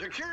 Security